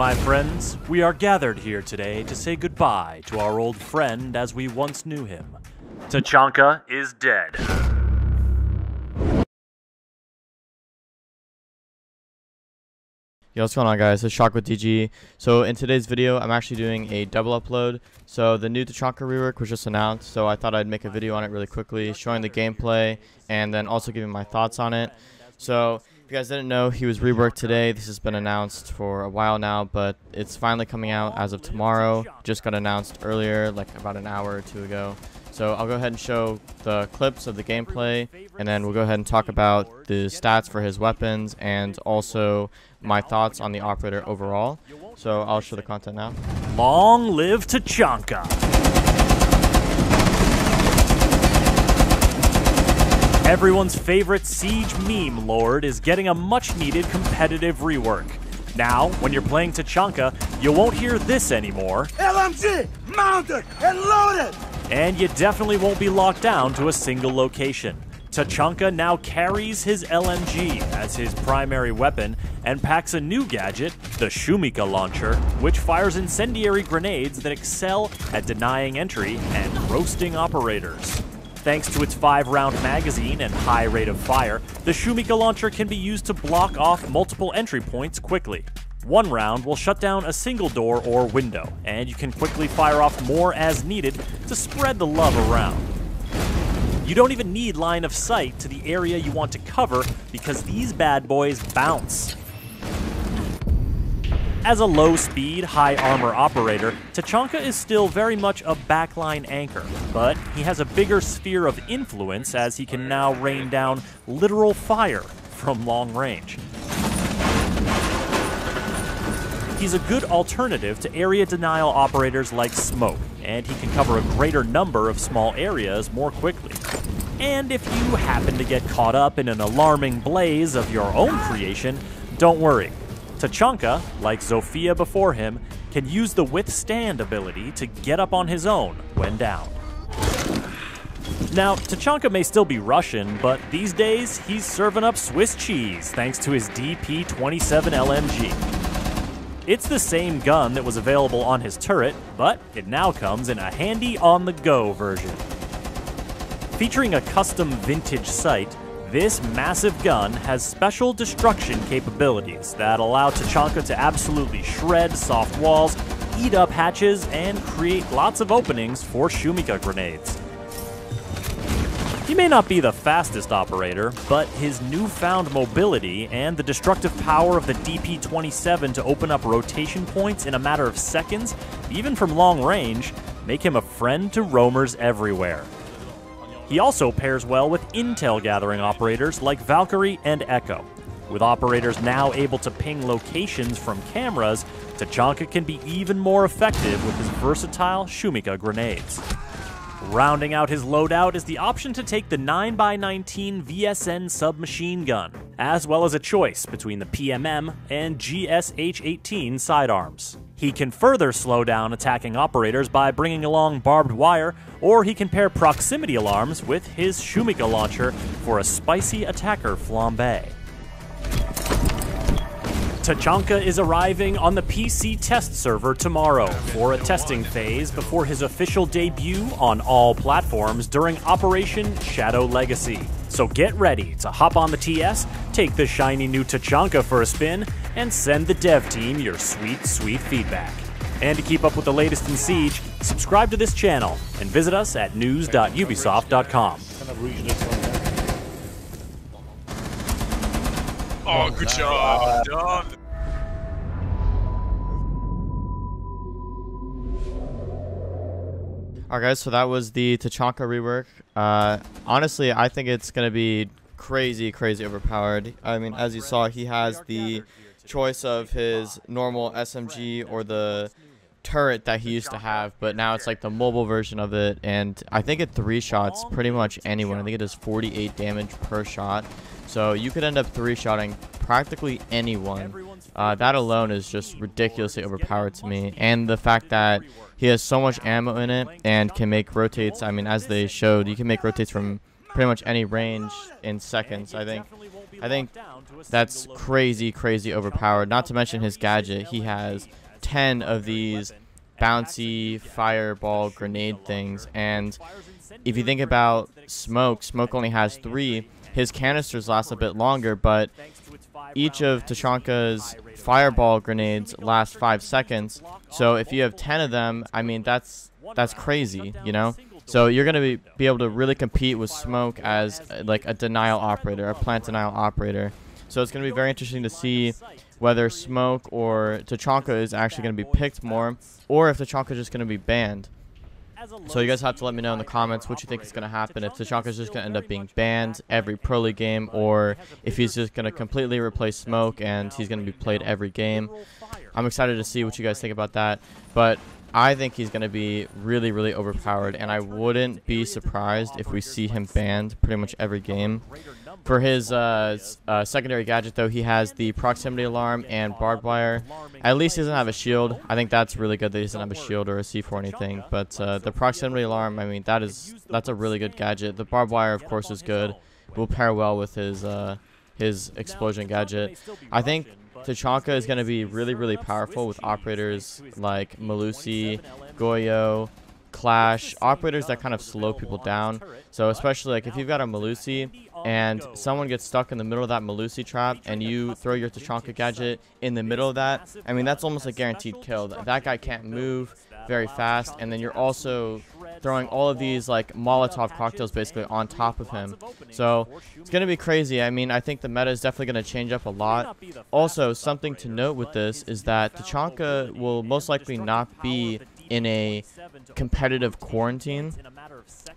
My friends, we are gathered here today to say goodbye to our old friend as we once knew him. Tachanka is dead. Yo, what's going on guys? It's Shawk with DG. So in today's video, I'm actually doing a double upload. So the new Tachanka rework was just announced, so I thought I'd make a video on it really quickly, showing the gameplay, and then also giving my thoughts on it. So if you guys didn't know, he was reworked today. This has been announced for a while now, but it's finally coming out as of tomorrow. Just got announced earlier, like about an hour or two ago. So I'll go ahead and show the clips of the gameplay, and then we'll go ahead and talk about the stats for his weapons, and also my thoughts on the operator overall. So I'll show the content now. Long live Tachanka! Everyone's favorite Siege meme lord is getting a much needed competitive rework. Now, when you're playing Tachanka, you won't hear this anymore. LMG, mounted and loaded! And you definitely won't be locked down to a single location. Tachanka now carries his LMG as his primary weapon and packs a new gadget, the Shumikha launcher, which fires incendiary grenades that excel at denying entry and roasting operators. Thanks to its 5-round magazine and high rate of fire, the Shumikha launcher can be used to block off multiple entry points quickly. One round will shut down a single door or window, and you can quickly fire off more as needed to spread the love around. You don't even need line of sight to the area you want to cover because these bad boys bounce. As a low-speed, high-armor operator, Tachanka is still very much a backline anchor, but he has a bigger sphere of influence as he can now rain down literal fire from long range. He's a good alternative to area denial operators like Smoke, and he can cover a greater number of small areas more quickly. And if you happen to get caught up in an alarming blaze of your own creation, don't worry. Tachanka, like Zofia before him, can use the withstand ability to get up on his own when down. Now, Tachanka may still be Russian, but these days he's serving up Swiss cheese thanks to his DP-27 LMG. It's the same gun that was available on his turret, but it now comes in a handy on-the-go version. Featuring a custom vintage sight, this massive gun has special destruction capabilities that allow Tachanka to absolutely shred soft walls, eat up hatches, and create lots of openings for Shumikha grenades. He may not be the fastest operator, but his newfound mobility and the destructive power of the DP-27 to open up rotation points in a matter of seconds, even from long range, make him a friend to roamers everywhere. He also pairs well with intel gathering operators like Valkyrie and Echo. With operators now able to ping locations from cameras, Tachanka can be even more effective with his versatile Shumikha grenades. Rounding out his loadout is the option to take the 9x19 VSN submachine gun, as well as a choice between the PMM and GSH-18 sidearms. He can further slow down attacking operators by bringing along barbed wire, or he can pair proximity alarms with his Shumikha launcher for a spicy attacker flambe. Tachanka is arriving on the PC test server tomorrow for a testing phase before his official debut on all platforms during Operation Shadow Legacy. So get ready to hop on the TS, take the shiny new Tachanka for a spin, and send the dev team your sweet, sweet feedback. And to keep up with the latest in Siege, subscribe to this channel and visit us at news.ubisoft.com. Oh, good job, done. Alright guys, so that was the Tachanka rework. Uh, honestly, I think it's going to be crazy, crazy overpowered. I mean, as you saw, he has the choice of his normal SMG or the turret that he used to have, but now it's like the mobile version of it, and I think it three shots pretty much anyone. I think it does 48 damage per shot, so you could end up three-shotting practically anyone. Uh, that alone is just ridiculously overpowered to me, and the fact that he has so much ammo in it and can make rotates. I mean, as they showed, you can make rotates from pretty much any range in seconds. I think I think that's crazy, crazy overpowered. Not to mention his gadget. He has 10 of these bouncy fireball grenade things. And if you think about Smoke, Smoke only has three. His canisters last a bit longer, but each of Tachanka's fireball grenades last five seconds. So if you have 10 of them, I mean, that's that's crazy, you know? So you're going to be, be able to really compete with Smoke as uh, like a denial operator, a plant denial operator. So it's going to be very interesting to see whether Smoke or Tachanka is actually going to be picked more, or if Tachanka is just going to be banned. So you guys have to let me know in the comments what you think is going to happen. If Tachanka is just going to end up being banned every Pro League game, or if he's just going to completely replace Smoke and he's going to be played every game. I'm excited to see what you guys think about that. But I think he's going to be really, really overpowered, and I wouldn't be surprised if we see him banned pretty much every game. For his uh, uh, secondary gadget, though, he has the proximity alarm and barbed wire. At least he doesn't have a shield. I think that's really good that he doesn't have a shield or a C4 or anything. But uh, the proximity alarm, I mean, that is that's a really good gadget. The barbed wire, of course, is good. Will pair well with his uh, his explosion gadget. I think Tachanka is going to be really, really powerful with operators like Melusi, Goyo, Clash, operators that kind of slow people down. So especially like if you've got a Melusi and someone gets stuck in the middle of that Melusi trap and you throw your Tachanka gadget in the middle of that, I mean that's almost a guaranteed kill. That guy can't move very fast and then you're also throwing all of these like Molotov cocktails basically on top of him. So it's going to be crazy. I mean, I think the meta is definitely going to change up a lot. Also, something to note with this is that Tachanka will most likely not be in a competitive quarantine.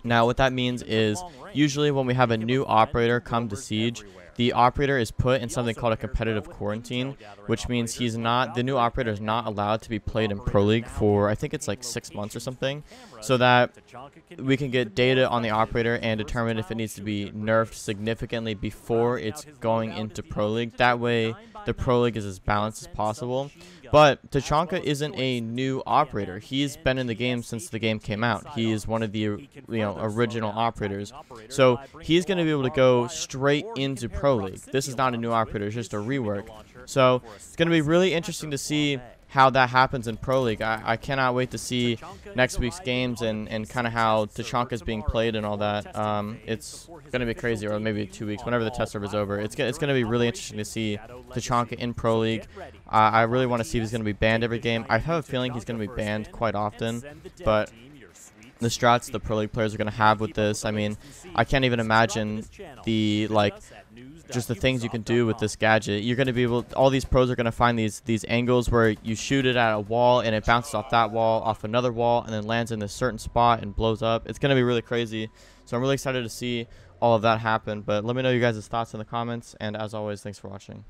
Now, what that means is usually when we have a new operator come to Siege, the operator is put in something called a competitive quarantine, which means he's not, the new operator is not allowed to be played in Pro League for, I think it's like six months or something, so that we can get data on the operator and determine if it needs to be nerfed significantly before it's going into Pro League. That way, the Pro League is as balanced as possible. But Tachanka isn't a new operator. He's been in the game since the game came out. He is one of the you know original operators. So he's going to be able to go straight into Pro League. This is not a new operator. It's just a rework. So it's going to be really interesting to see how that happens in Pro League. I, I cannot wait to see next week's games and, and kind of how Tachanka is being played and all that. Um, it's going to be crazy, or maybe two weeks, whenever the test server is over. It's, it's going to be really interesting to see Tachanka in Pro League. Uh, I really want to see if he's going to be banned every game. I have a feeling he's going to be banned quite often, but the strats the Pro League players are going to have with this, I mean, I can't even imagine the, like, just the things you can do with this gadget. You're going to be able, all these pros are going to find these these angles where you shoot it at a wall and it bounces off that wall, off another wall, and then lands in this certain spot and blows up. It's going to be really crazy. So I'm really excited to see all of that happen. But let me know you guys' thoughts in the comments. And as always, thanks for watching.